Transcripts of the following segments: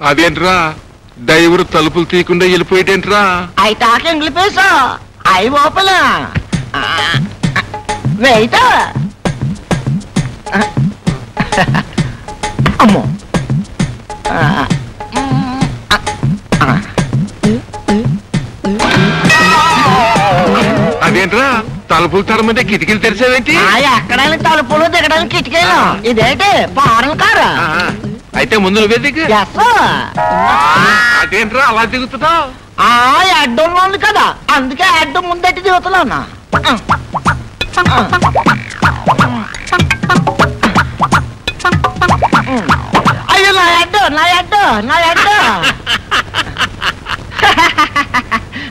అదేంట్రా? డ్రైవర్ తలుపులు తీయకుండా వెళ్ళిపోయేటేంట్రా? అయి తాక ఇంగ్లీష్ అయి వెయిట్? అమ్మో. అదేంట్రా? తలుపులు తరమంటే కిటికీలు తెరిచావేంటి? ఎక్కడానికి తలుపులు దిగడానికి కిటికీలు. ఇదేంటి? Foreign car? అయితే ముందు నువ్వే దిగు. అదేంట్రా అలా దిగుతున్నావు? ఆ అడ్డం ఉంది కదా. అందుకే అడ్డం ముందట్టి దిగుతున్నాను? అయ్యో నా అడ్డు నా అడ్డు నా అడ్డు.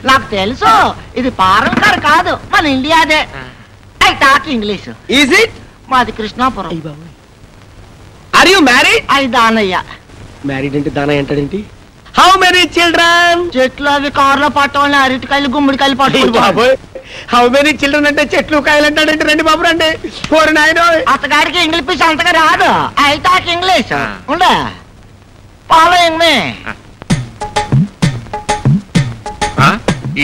నాకు తెలుసు ఇది ఫారెన్ కార్ కాదు. మన ఇండియాదే. I talk English. Is it మాది కృష్ణాపురం. ఆర్ యు మ్యారీడ్ అది దానయ్య. మ్యారీడ్ అంటే దానా ఏంటాడేంటి హౌ మెనీ చిల్డ్రన్ చెట్లు అవి కారులో పట్టవాలని అరటికాయలు గుమ్మడికాయలు పట్టుకుంటారు బాబోయ్. హౌ మెనీ చిల్డ్రన్ అంటే చెట్లు కాయలు అంటాడంటే? రండి బాబు రండి. కోరి నాయన అతగాడికి ఇంగ్లీష్ అంతగా రాదు. I talk English. ఉండే. ఫాలోయింగ్ మీ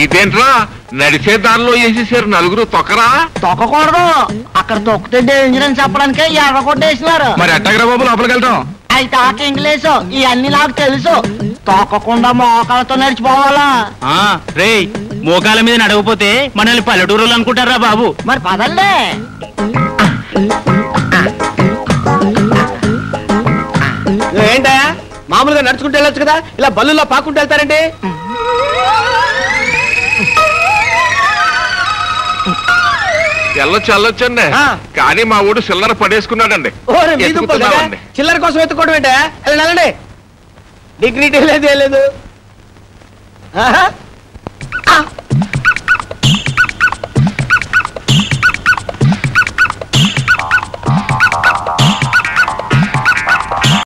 ఇదేంట్రా నడిచే దారిలో వేసేసారు నలుగురు తొక్కరా? తొక్కకూడదు. అక్కడ తొక్కితే డేంజర్ అని చెప్పడానికే ఎర్ర కొట్టేసినారు. మరి ఎట్టగరా బాబు లోపలికి వెళ్తాం ఐ టాక్ ఇంగ్లీష్ ఇవన్నీ నాకు తెలుసు. తొక్కకుండా మోకాలతో నడిచిపోవాలా? రే మోకాల మీద నడవపోతే మనల్ని పల్లెటూరులు అనుకుంటారా బాబు? మరి పదండి ఏంటా మామూలుగా నడుచుకుంటూ వెళ్ళొచ్చు కదా? ఇలా బల్లులో పాకుంటూ వెళ్తారండి? వెళ్ళొచ్చు వెళ్ళొచ్చండి. కానీ మా ఊడు సిల్లర పడేసుకున్నాడండి. చిల్లర కోసం ఎత్తుకోవడం ఏంటా? వెళ్ళండి డిగ్నిటీ లేదు